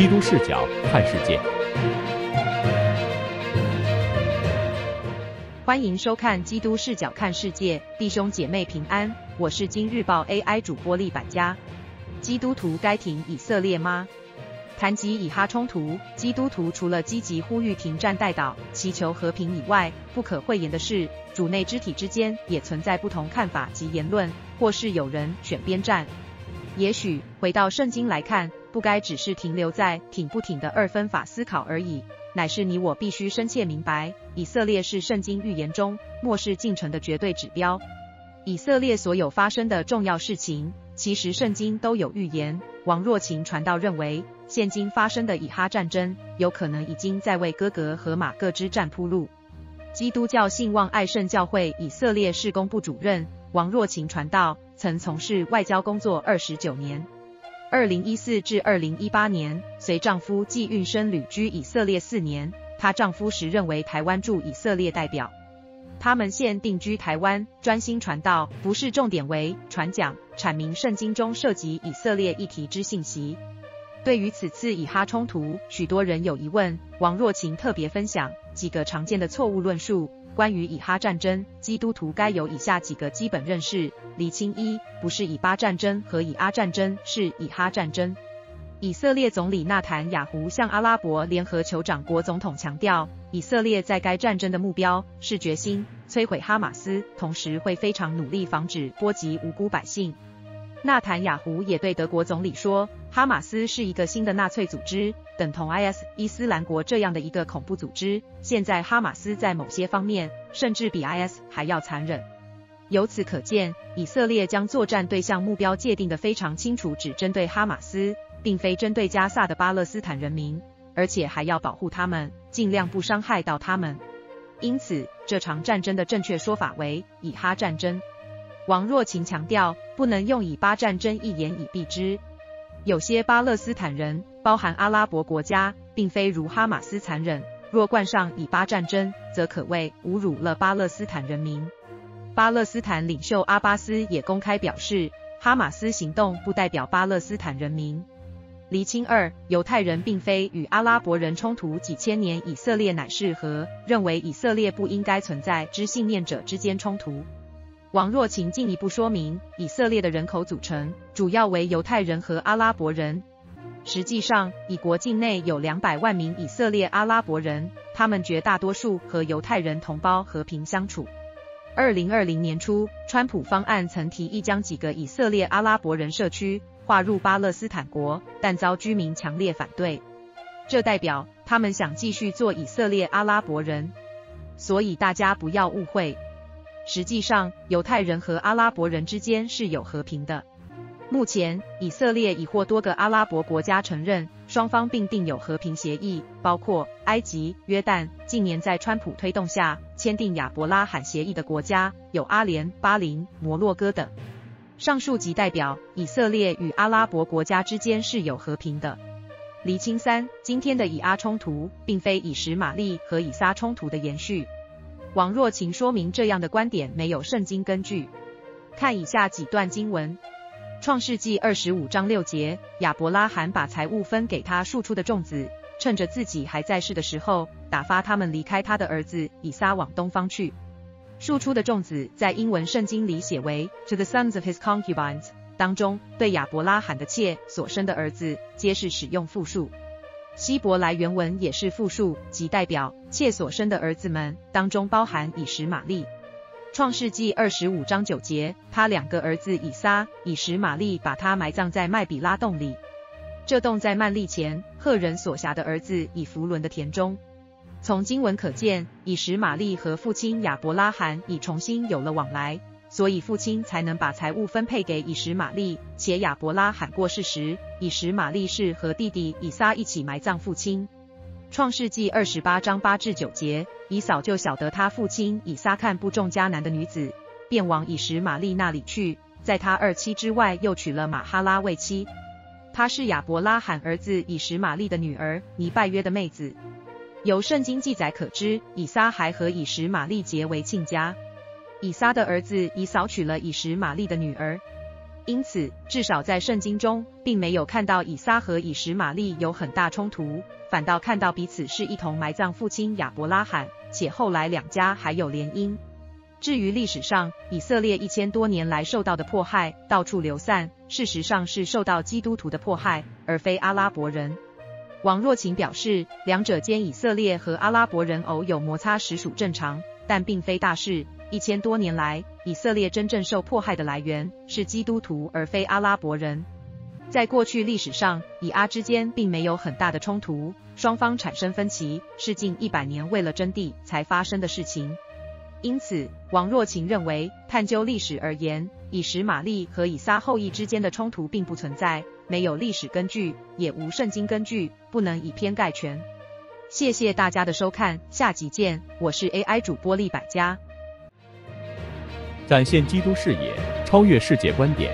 基督视角看世界，欢迎收看《基督视角看世界》，弟兄姐妹平安，我是今日报 AI 主播利百家。基督徒该挺以色列吗？谈及以哈冲突，基督徒除了积极呼吁停战代祷、祈求和平以外，不可讳言的是，主内肢体之间也存在不同看法及言论，或是有人选边站。也许回到圣经来看，不该只是停留在挺不挺的二分法思考而已，乃是你我必须深切明白，以色列是圣经预言中末世进程的绝对指标。以色列所有发生的重要事情，其实圣经都有预言。王若晴传道认为，现今发生的以哈战争，有可能已经在为哥格和马各之战铺路。基督教信望爱圣教会以色列事工部主任王若晴传道。曾从事外交工作二十九年，二零一四至二零一八年，随丈夫季运生旅居以色列四年。她丈夫时任为台湾驻以色列代表。他们现定居台湾，专心传道，不是重点为传讲、阐明圣经中涉及以色列议题之信息。对于此次以哈冲突，许多人有疑问。王若晴特别分享几个常见的错误论述。关于以哈战争，基督徒该有以下几个基本认识：厘清一，不是以巴战争和以阿战争，是以哈战争。以色列总理纳坦雅胡向阿拉伯联合酋长国总统强调，以色列在该战争的目标是决心摧毁哈马斯，同时会非常努力防止波及无辜百姓。纳坦雅胡也对德国总理说，哈马斯是一个新的纳粹组织，等同 IS 伊斯兰国这样的一个恐怖组织。现在哈马斯在某些方面甚至比 IS 还要残忍。由此可见，以色列将作战对象目标界定得非常清楚，只针对哈马斯，并非针对加萨的巴勒斯坦人民，而且还要保护他们，尽量不伤害到他们。因此，这场战争的正确说法为以哈战争。王若晴强调，不能用以巴战争一言以蔽之。有些巴勒斯坦人，包含阿拉伯国家，并非如哈马斯残忍。若冠上以巴战争，则可谓侮辱了巴勒斯坦人民。巴勒斯坦领袖阿巴斯也公开表示，哈马斯行动不代表巴勒斯坦人民。厘清二，犹太人并非与阿拉伯人冲突几千年，以色列乃是和认为以色列不应该存在之信念者之间冲突。王若晴进一步说明，以色列的人口组成主要为犹太人和阿拉伯人。实际上，以国境内有两百万名以色列阿拉伯人，他们绝大多数和犹太人同胞和平相处。二零二零年初，川普方案曾提议将几个以色列阿拉伯人社区划入巴勒斯坦国，但遭居民强烈反对。这代表他们想继续做以色列阿拉伯人，所以大家不要误会。实际上，犹太人和阿拉伯人之间是有和平的。目前，以色列已获多个阿拉伯国家承认，双方并订有和平协议，包括埃及、约旦。近年在川普推动下签订亚伯拉罕协议的国家有阿联、巴林、摩洛哥等。上述即代表以色列与阿拉伯国家之间是有和平的。厘清三，今天的以阿冲突并非以实玛利和以撒冲突的延续。王若晴说明这样的观点没有圣经根据。看以下几段经文：创世纪二十五章六节，亚伯拉罕把财物分给他庶出的众子，趁着自己还在世的时候，打发他们离开他的儿子以撒往东方去。庶出的众子在英文圣经里写为 to the sons of his concubines，当中对亚伯拉罕的妾所生的儿子，皆是使用复数。希伯来原文也是复数，即代表妾所生的儿子们当中包含以实玛利。创世纪二十五章九节，他两个儿子以撒、以实玛利把他埋葬在麦比拉洞里。这洞在曼利前赫人所辖的儿子以弗伦的田中。从经文可见，以实玛利和父亲亚伯拉罕已重新有了往来。所以父亲才能把财物分配给以实玛利，且亚伯拉罕过世时，以实玛利是和弟弟以撒一起埋葬父亲。创世纪二十八章八至九节，以扫就晓得他父亲以撒看不中迦南的女子，便往以实玛利那里去，在他二妻之外又娶了马哈拉为妻。她是亚伯拉罕儿子以实玛利的女儿，尼拜约的妹子。由圣经记载可知，以撒还和以实玛利结为亲家。以撒的儿子以扫娶了以实玛利的女儿，因此，至少在圣经中，并没有看到以撒和以实玛利有很大冲突，反倒看到彼此是一同埋葬父亲亚伯拉罕，且后来两家还有联姻。至于历史上以色列一千多年来受到的迫害，到处流散，事实上是受到基督徒的迫害，而非阿拉伯人。王若晴表示，两者间以色列和阿拉伯人偶有摩擦实属正常，但并非大事。一千多年来，以色列真正受迫害的来源是基督徒，而非阿拉伯人。在过去历史上，以阿之间并没有很大的冲突，双方产生分歧是近一百年为了争地才发生的事情。因此，王若晴认为，探究历史而言，以实玛利和以撒后裔之间的冲突并不存在，没有历史根据，也无圣经根据，不能以偏概全。谢谢大家的收看，下集见。我是 AI 主播立百家，展现基督视野，超越世界观点。